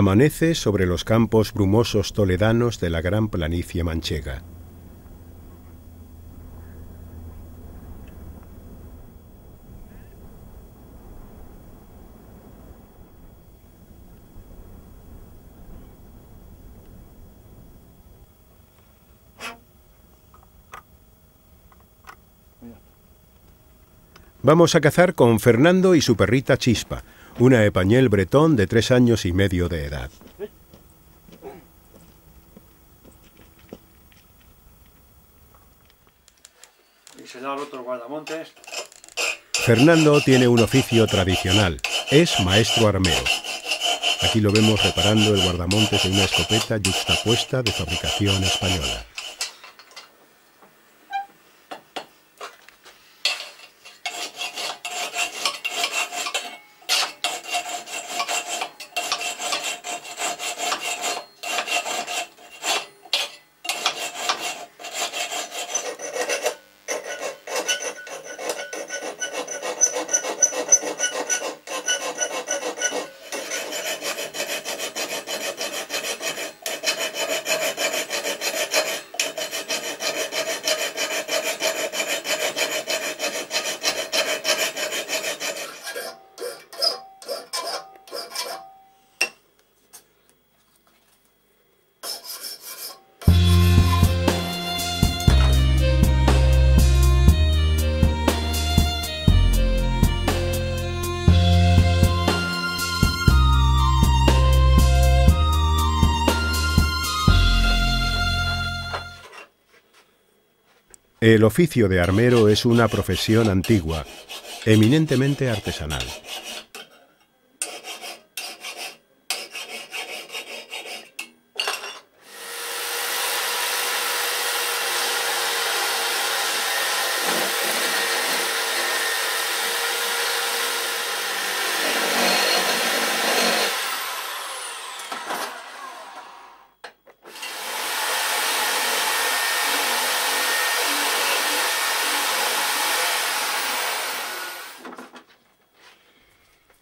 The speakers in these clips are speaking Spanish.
Amanece sobre los campos brumosos toledanos de la gran planicie manchega. Vamos a cazar con Fernando y su perrita Chispa, una epañel bretón de tres años y medio de edad. Fernando tiene un oficio tradicional, es maestro armero. Aquí lo vemos reparando el guardamontes de una escopeta yuxtapuesta de fabricación española. El oficio de armero es una profesión antigua, eminentemente artesanal.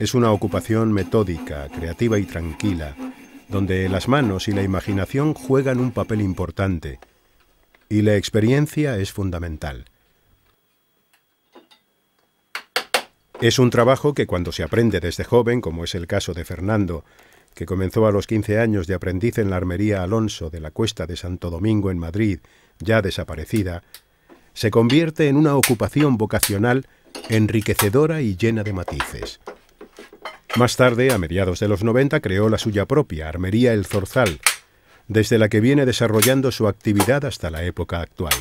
Es una ocupación metódica, creativa y tranquila, donde las manos y la imaginación juegan un papel importante y la experiencia es fundamental. Es un trabajo que cuando se aprende desde joven, como es el caso de Fernando, que comenzó a los 15 años de aprendiz en la armería Alonso de la Cuesta de Santo Domingo en Madrid, ya desaparecida, se convierte en una ocupación vocacional enriquecedora y llena de matices. Más tarde, a mediados de los 90, creó la suya propia, Armería El Zorzal, desde la que viene desarrollando su actividad hasta la época actual.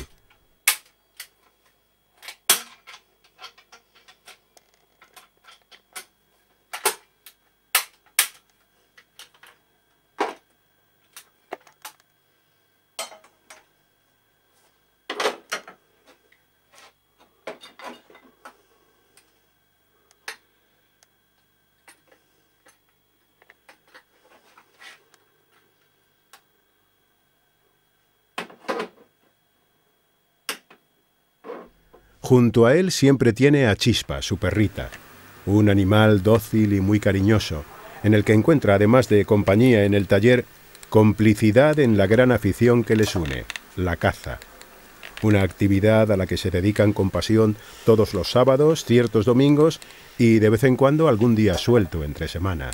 Junto a él siempre tiene a Chispa, su perrita, un animal dócil y muy cariñoso, en el que encuentra, además de compañía en el taller, complicidad en la gran afición que les une, la caza. Una actividad a la que se dedican con pasión todos los sábados, ciertos domingos y de vez en cuando algún día suelto entre semana.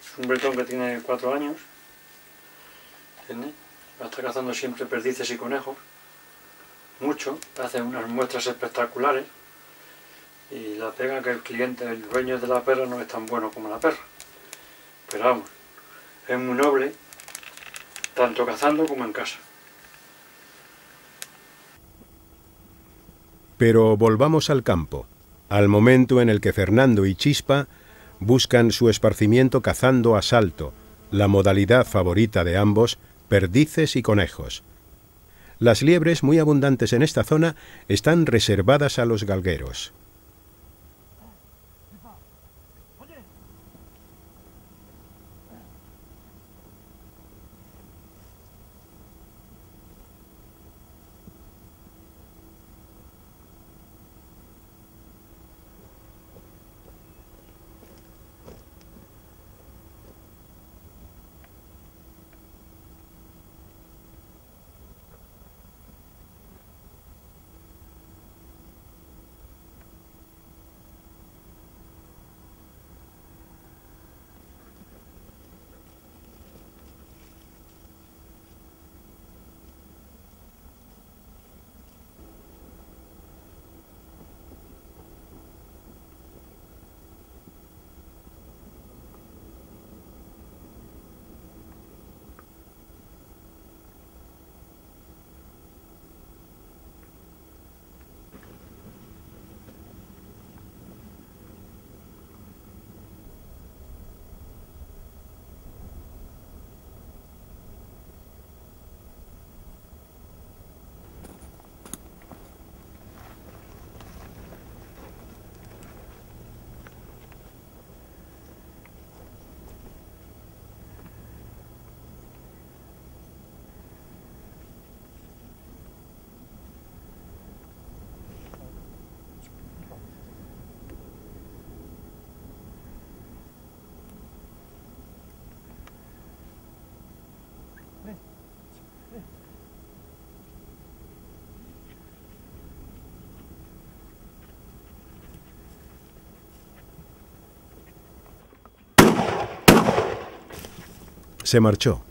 Es un bretón que tiene cuatro años. Está cazando siempre perdices y conejos, mucho, hace unas muestras espectaculares y la pega que el cliente, el dueño de la perra no es tan bueno como la perra. Pero vamos, es muy noble, tanto cazando como en casa. Pero volvamos al campo, al momento en el que Fernando y Chispa buscan su esparcimiento cazando a salto, la modalidad favorita de ambos perdices y conejos. Las liebres, muy abundantes en esta zona, están reservadas a los galgueros. Se marchó.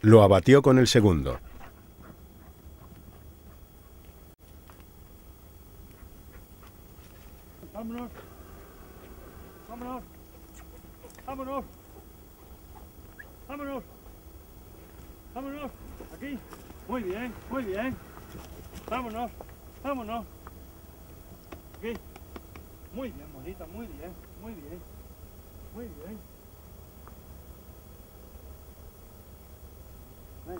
Lo abatió con el segundo. Vámonos. Vámonos. Vámonos. Vámonos. Vámonos. Aquí. Muy bien, muy bien. Vámonos. Vámonos. Aquí. Muy bien, bonita, muy bien, muy bien. Muy bien. Ven.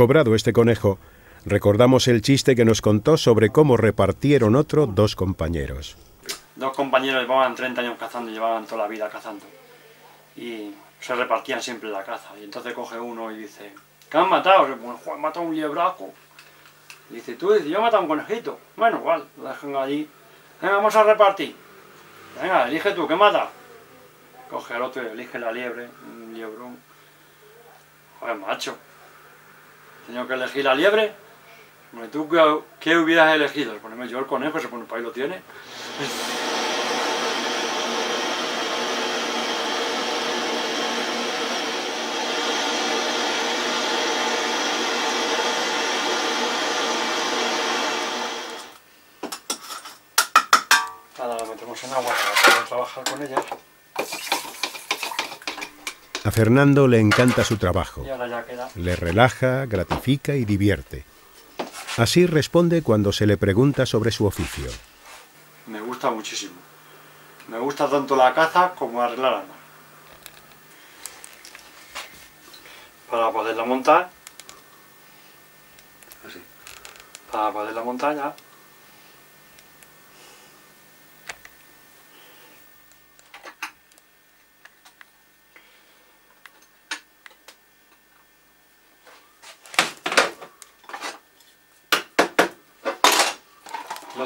Cobrado este conejo, recordamos el chiste que nos contó sobre cómo repartieron otro dos compañeros. Dos compañeros llevaban 30 años cazando, llevaban toda la vida cazando. Y se repartían siempre la caza. Y entonces coge uno y dice, ¿qué han matado? Y dice, "Joder, he matado un liebraco. Y dice, tú dices, yo he matado un conejito. Bueno, igual, lo dejan allí. Venga, vamos a repartir. Venga, elige tú, ¿qué mata? Coge al otro y elige la liebre, un liebrón. Joder, macho. Tengo que elegir la liebre. Hombre, ¿Tú qué, hubieras elegido? Poneme yo el conejo, se pone para ahí lo tiene. Ahora la metemos en agua para poder trabajar con ella. A Fernando le encanta su trabajo. Y ahora ya queda. Le relaja, gratifica y divierte. Así responde cuando se le pregunta sobre su oficio. Me gusta muchísimo. Me gusta tanto la caza como arreglar armas. Para poderla montar. Así. Para poderla montar ya.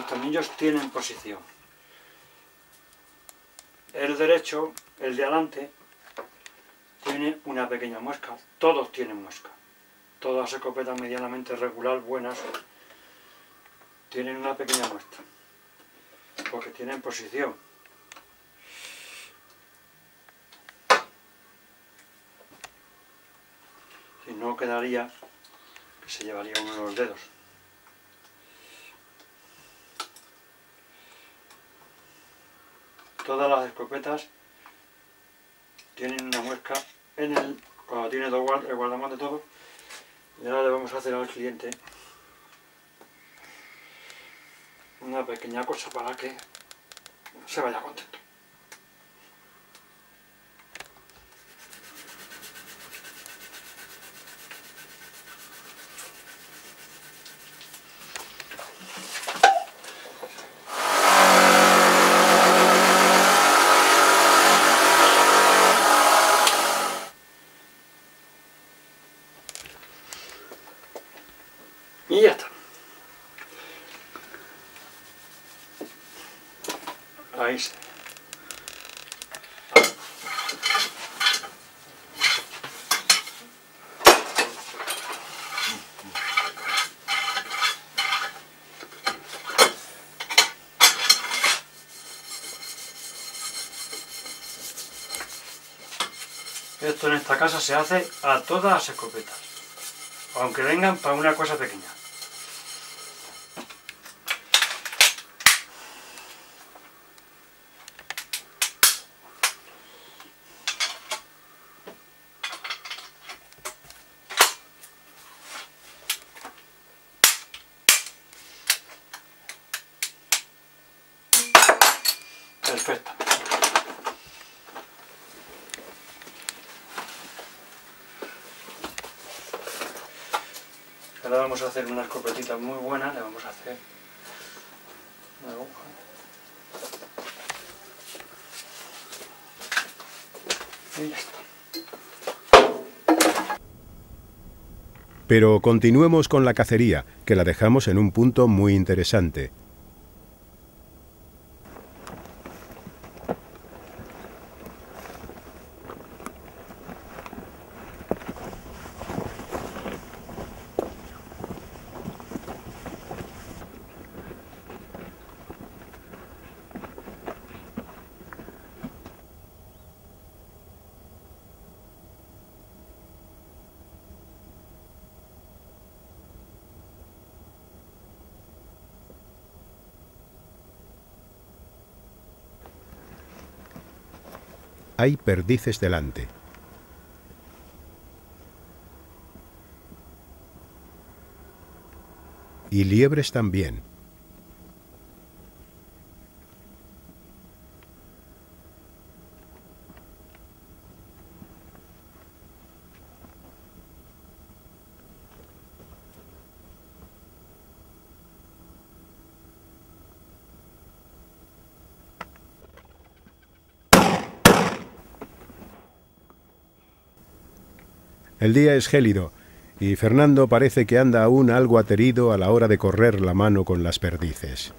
Los tornillos tienen posición. El derecho, el de adelante, tiene una pequeña muesca. Todos tienen muesca. Todas las escopetas medianamente regular, buenas, tienen una pequeña muesca. Porque tienen posición. Si no quedaría que se llevaría uno de los dedos. Todas las escopetas tienen una muesca en el cuando tiene dos guard, el guardamás de todo y ahora le vamos a hacer al cliente una pequeña cosa para que se vaya contento y ya está ahí se Esta casa se hace a todas las escopetas, aunque vengan para una cosa pequeña. perfecto. Ahora vamos a hacer una escopetita muy buena, le vamos a hacer una aguja. Y ya está. Pero continuemos con la cacería, que la dejamos en un punto muy interesante. Hay perdices delante. Y liebres también. El día es gélido y Fernando parece que anda aún algo aterido a la hora de correr la mano con las perdices.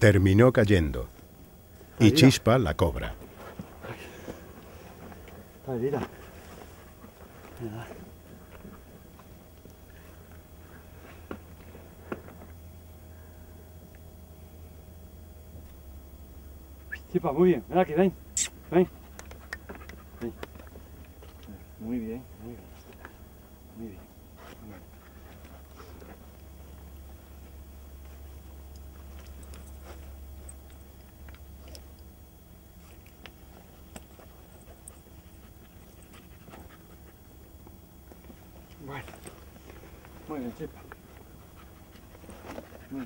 Terminó cayendo. Y. Chispa la cobra. Chipa, muy bien. Ven aquí, ven. Ven. Ven. Muy bien, muy bien. Muy bien. muy bien. Bueno. Muy bien, Chipa. Muy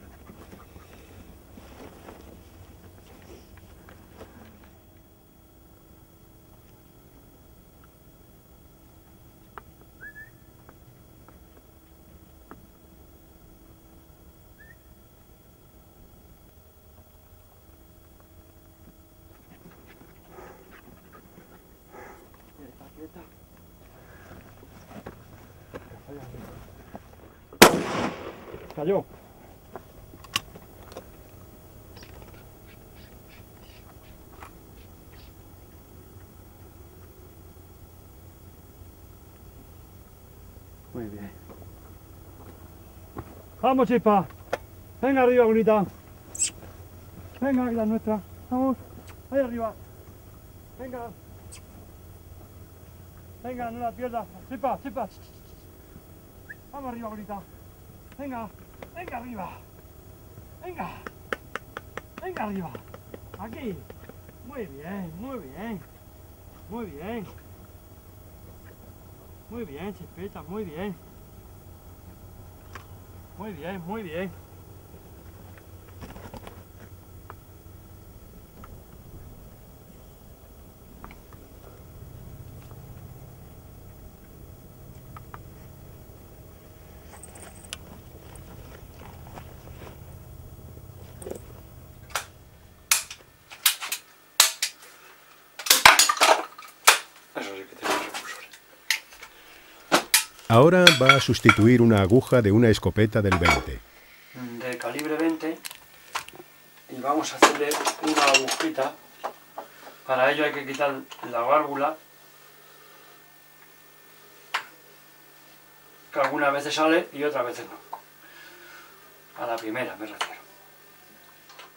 bien. Cayó. Muy bien. Vamos, chispa. Venga arriba, bonita. Venga, águila nuestra. Vamos. Ahí arriba. Venga. Venga, no la pierdas. Chispa, chispa. Vamos arriba, bonita. Venga, venga arriba. Venga. Venga arriba. Aquí. Muy bien, muy bien. Muy bien. Muy bien, chispita, muy bien. Muy bien, muy bien. Ahora va a sustituir una aguja de una escopeta del 20. de calibre 20 y vamos a hacerle una agujita Para ello hay que quitar la válvula, que algunas veces sale y otras veces no. A la primera me refiero.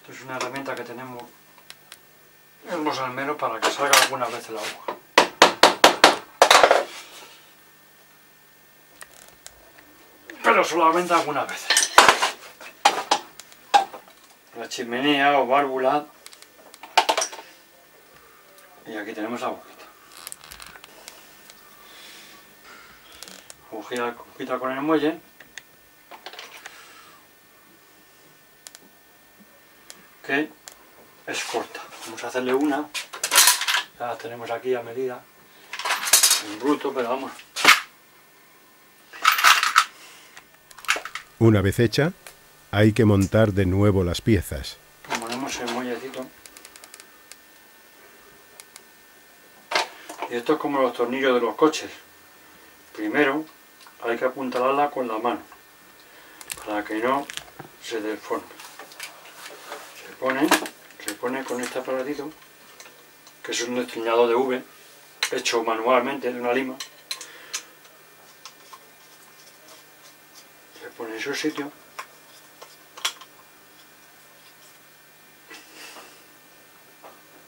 Esto es una herramienta que tenemos en los almeros para que salga algunas veces la aguja. Pero solamente algunas veces. La chimenea o válvula y aquí tenemos la agujita. Agujita con el muelle. Que es corta. Vamos a hacerle una. Ya la tenemos aquí a medida. En bruto, pero vamos. Una vez hecha, hay que montar de nuevo las piezas. Ponemos el muellecito. Y esto es como los tornillos de los coches. Primero hay que apuntalarla con la mano para que no se deforme. Se pone, se pone con este aparatito que es un destornillador de V hecho manualmente de una lima. Se pone en su sitio.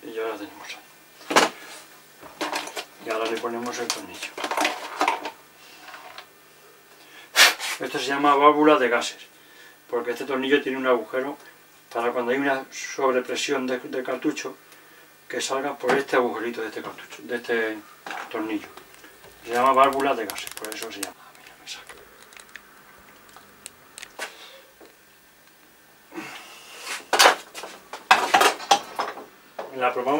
Y ya la tenemos ahí y ahora le ponemos el tornillo. Esto se llama válvula de gases, porque este tornillo tiene un agujero para cuando hay una sobrepresión de, cartucho que salga por este agujerito de este cartucho, de este tornillo. Se llama válvula de gases, por eso se llama.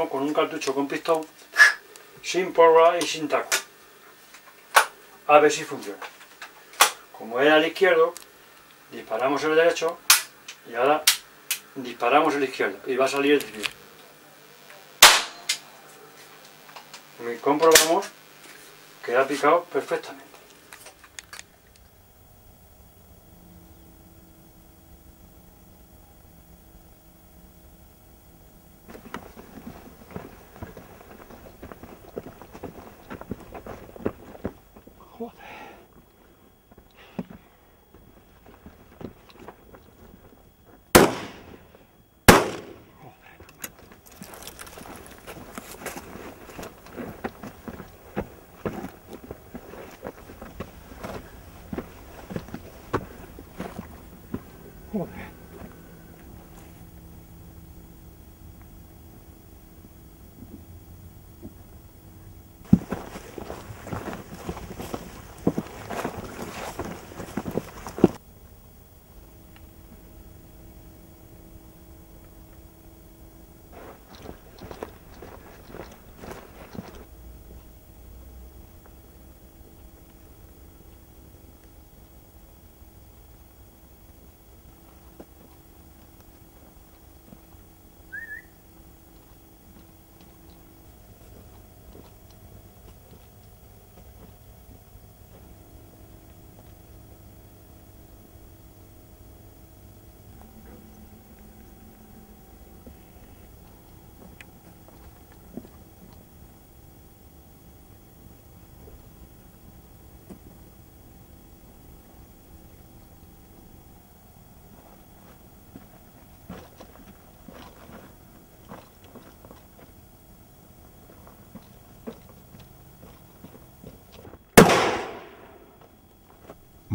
Con un cartucho con pistón sin porra y sin taco. A ver si funciona. Como era el izquierdo, disparamos el derecho y ahora disparamos el izquierdo y va a salir el tiro. Y comprobamos que ha picado perfectamente.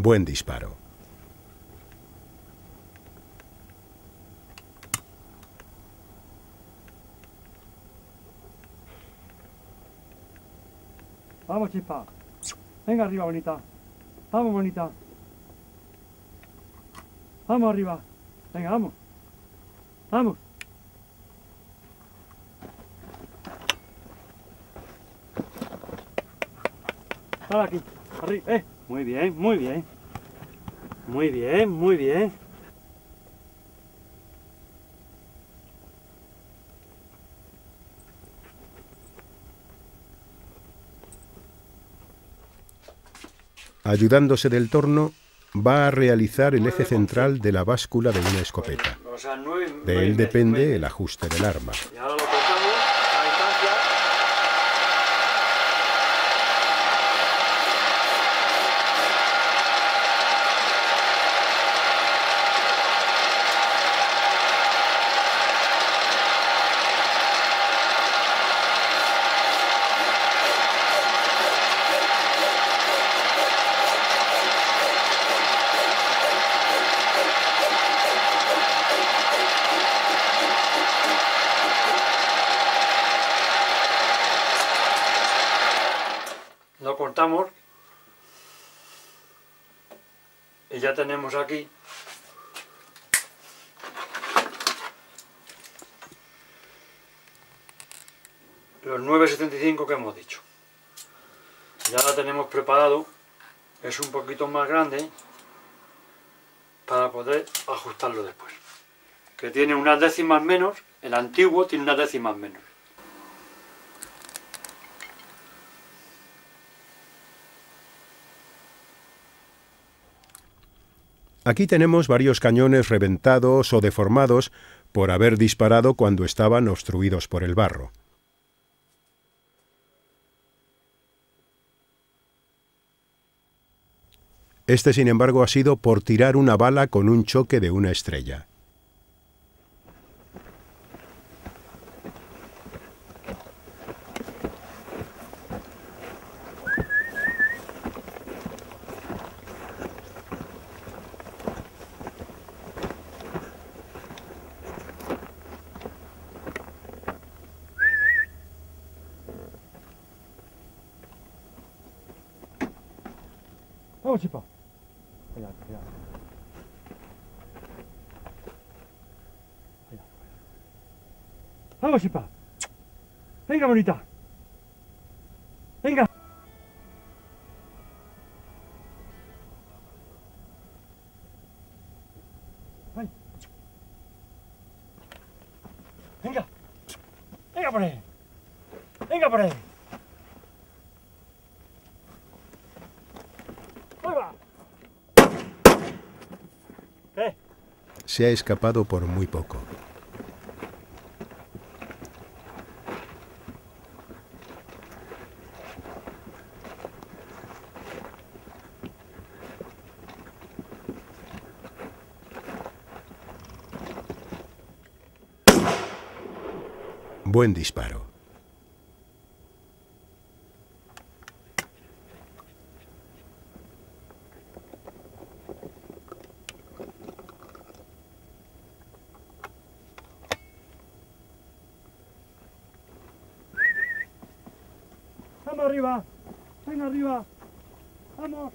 Buen disparo. Vamos, chispa. Venga arriba, bonita. Vamos, bonita. Vamos arriba. Venga, vamos. Vamos. Para aquí. Arriba. Eh. Muy bien, muy bien. Muy bien, muy bien. Ayudándose del torno, va a realizar el eje central de la báscula de una escopeta. De él depende el ajuste del arma. Y ahora lo cortamos a distancia lo cortamos y ya tenemos aquí los 9,75 que hemos dicho. Ya la tenemos preparado, es un poquito más grande para poder ajustarlo después. Que tiene unas décimas menos, el antiguo tiene unas décimas menos. Aquí tenemos varios cañones reventados o deformados por haber disparado cuando estaban obstruidos por el barro. Este, sin embargo, ha sido por tirar una bala con un choque de una estrella. Vamos, chipa. Venga, bonita. Venga. Ay. Venga. Venga por ahí. Venga por. Ahí va. ¿Qué? Se ha escapado por muy poco. Buen disparo. Vamos arriba. Venga arriba. Vamos.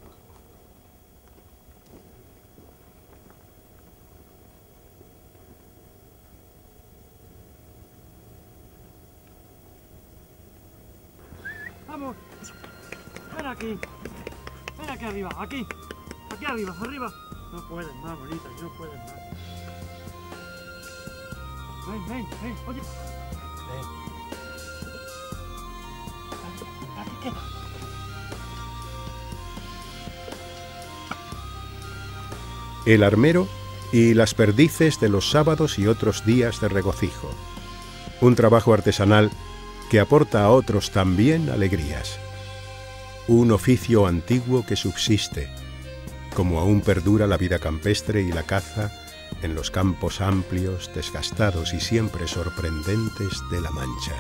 Vamos. Ven aquí. Ven aquí arriba. Aquí. Aquí arriba. Arriba. No puedes más, bonita. No puedes más. Ven, ven, ven. Oye. Ven. Aquí, el armero y las perdices de los sábados y otros días de regocijo. Un trabajo artesanal que aporta a otros también alegrías. Un oficio antiguo que subsiste, como aún perdura la vida campestre y la caza en los campos amplios, desgastados y siempre sorprendentes de la Mancha.